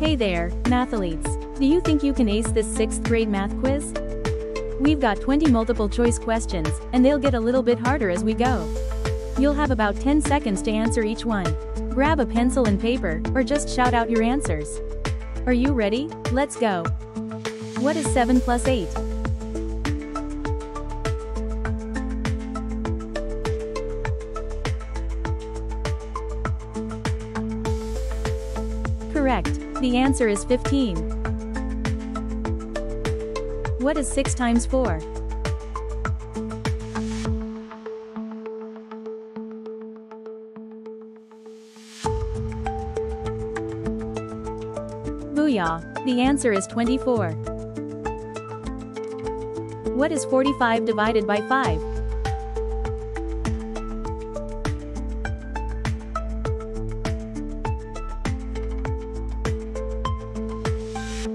Hey there, mathletes. Do you think you can ace this 6th grade math quiz? We've got 20 multiple choice questions, and they'll get a little bit harder as we go. You'll have about 10 seconds to answer each one. Grab a pencil and paper, or just shout out your answers. Are you ready? Let's go. What is 7 plus 8? Correct. The answer is 15. What is 6 times 4? Booyah! The answer is 24. What is 45 divided by 5?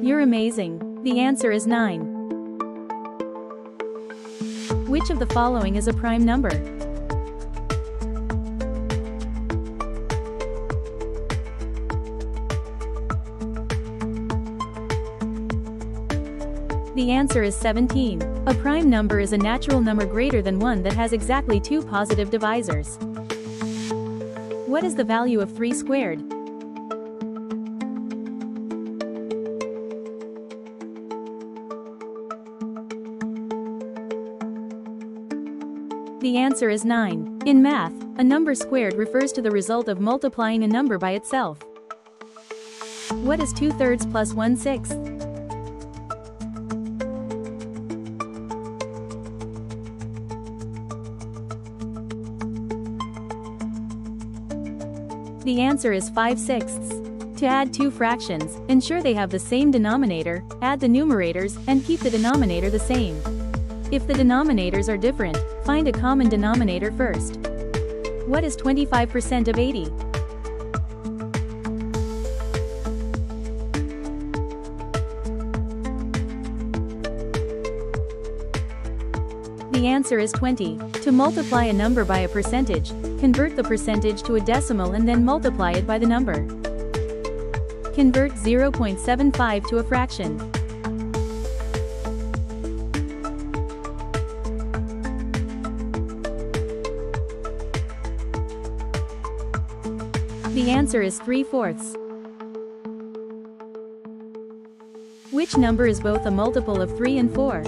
You're amazing. The answer is 9. Which of the following is a prime number? The answer is 17. A prime number is a natural number greater than 1 that has exactly two positive divisors. What is the value of 3 squared? The answer is 9. In math, a number squared refers to the result of multiplying a number by itself. What is 2 thirds plus 1 sixth? The answer is 5 sixths. To add two fractions, ensure they have the same denominator, add the numerators, and keep the denominator the same. If the denominators are different, find a common denominator first. What is 25% of 80? The answer is 20. To multiply a number by a percentage, convert the percentage to a decimal and then multiply it by the number. Convert 0.75 to a fraction. The answer is 3 fourths. Which number is both a multiple of 3 and 4?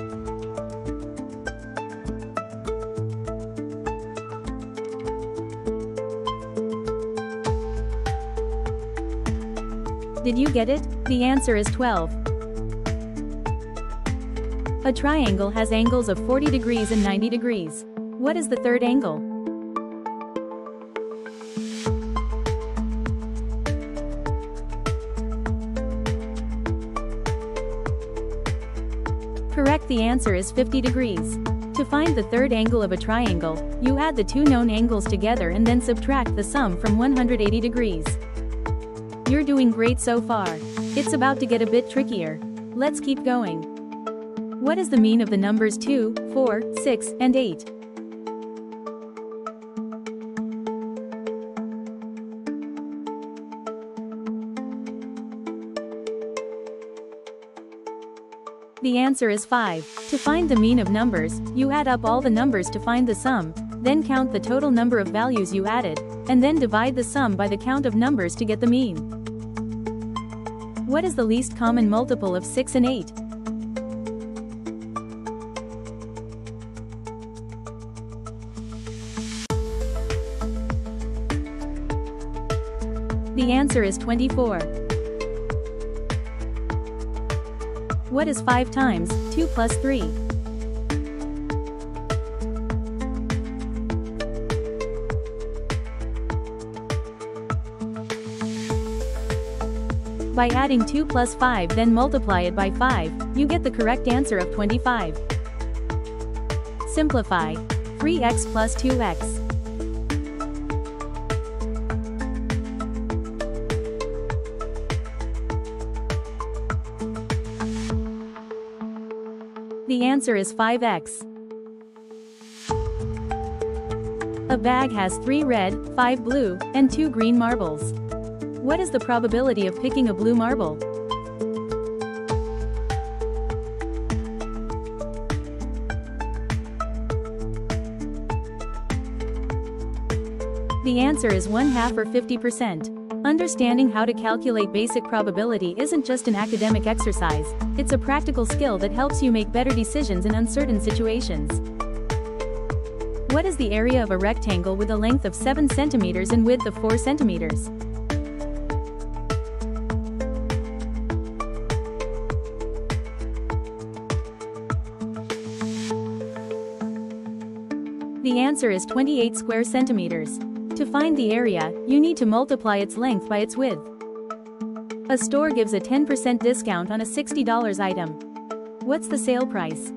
Did you get it? The answer is 12. A triangle has angles of 40 degrees and 90 degrees. What is the third angle? The answer is 50 degrees. To find the third angle of a triangle, you add the two known angles together and then subtract the sum from 180 degrees. You're doing great so far. It's about to get a bit trickier. Let's keep going. What is the mean of the numbers 2, 4, 6, and 8? The answer is 5. To find the mean of numbers, you add up all the numbers to find the sum, then count the total number of values you added, and then divide the sum by the count of numbers to get the mean. What is the least common multiple of 6 and 8? The answer is 24. What is 5 times 2 plus 3? By adding 2 plus 5 then multiply it by 5, you get the correct answer of 25. Simplify. 3x plus 2x. Answer is 5x. A bag has 3 red, 5 blue, and 2 green marbles. What is the probability of picking a blue marble? The answer is 1 half or 50%. Understanding how to calculate basic probability isn't just an academic exercise, it's a practical skill that helps you make better decisions in uncertain situations. What is the area of a rectangle with a length of 7 centimeters and width of 4 centimeters? The answer is 28 square centimeters. To find the area, you need to multiply its length by its width. A store gives a 10% discount on a $60 item. What's the sale price?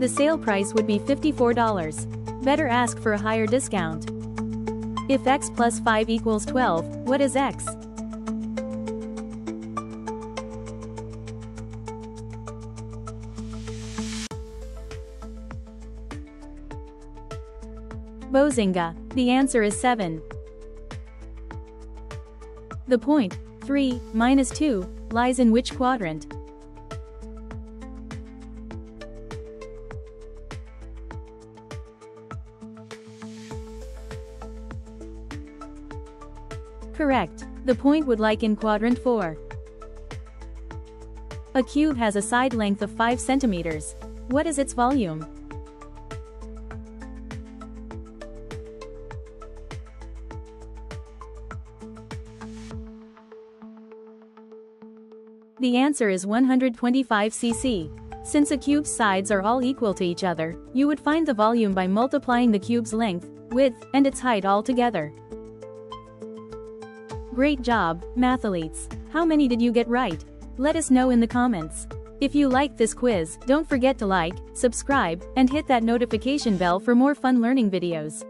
The sale price would be $54. Better ask for a higher discount. If x plus 5 equals 12, what is x? Bazinga. The answer is 7. The point, 3, minus 2, lies in which quadrant? Correct. The point would like in quadrant 4. A cube has a side length of 5 centimeters. What is its volume? The answer is 125 cc. Since a cube's sides are all equal to each other, you would find the volume by multiplying the cube's length, width, and its height all together. Great job, mathletes! How many did you get right? Let us know in the comments. If you liked this quiz, don't forget to like, subscribe, and hit that notification bell for more fun learning videos.